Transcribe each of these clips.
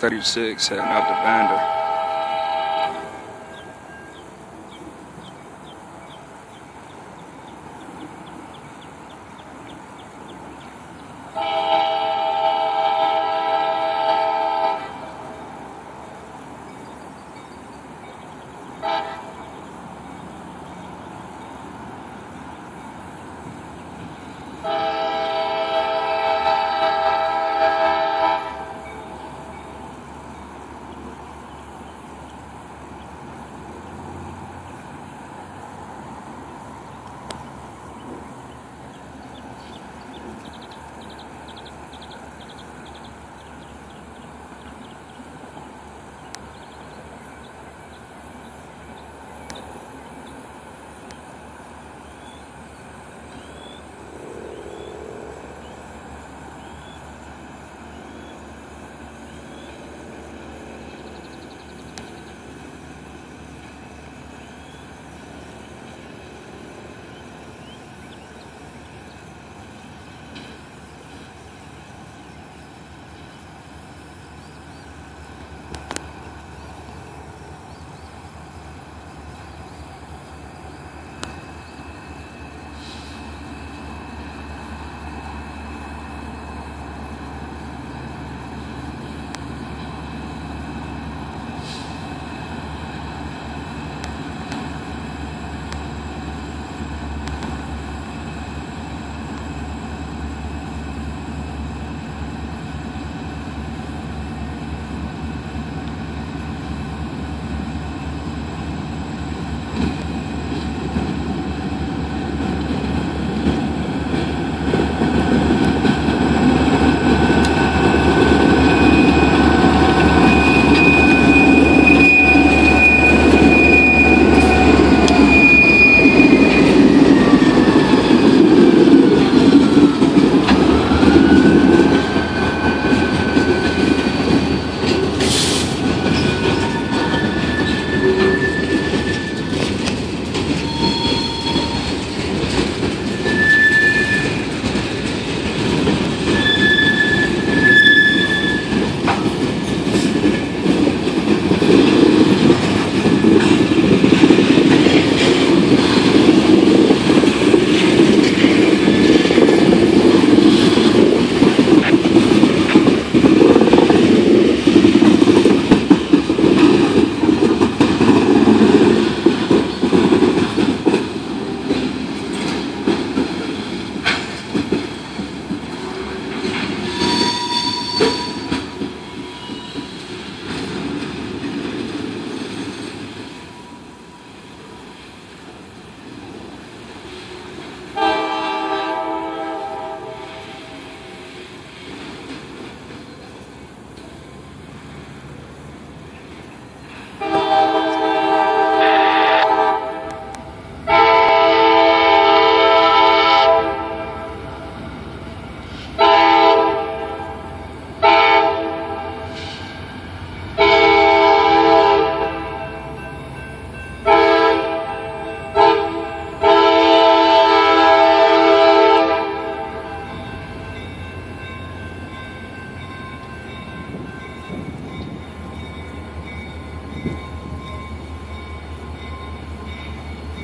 136 heading out to Banda.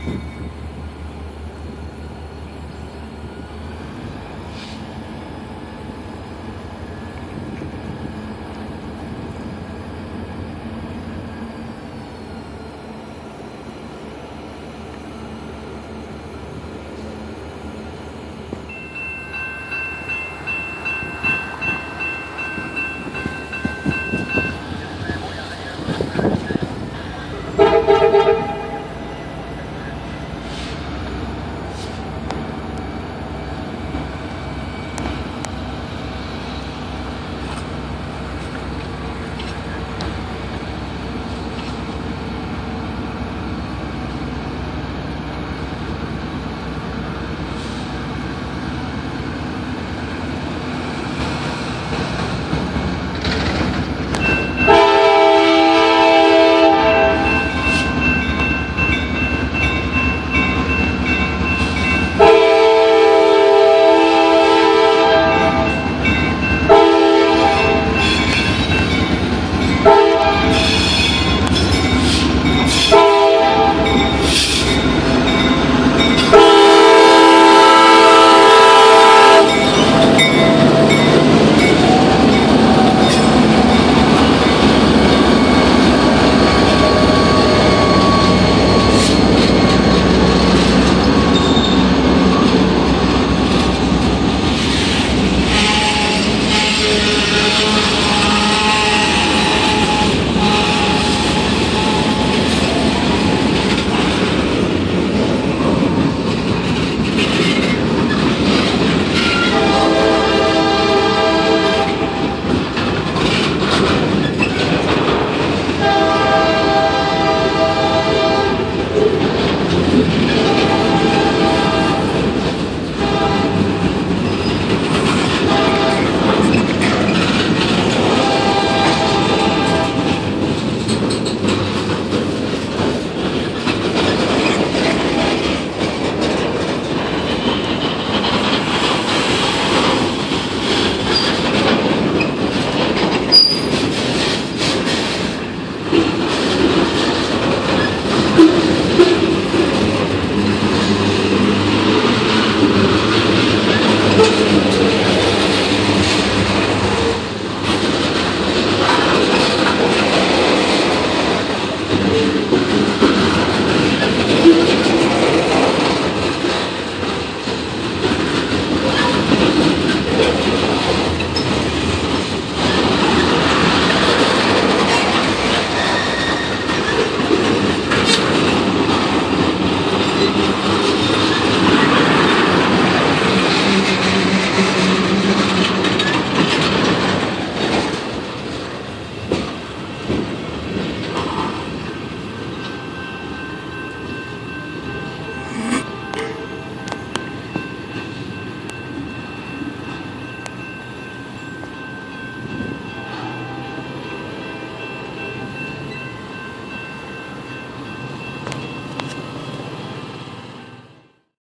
You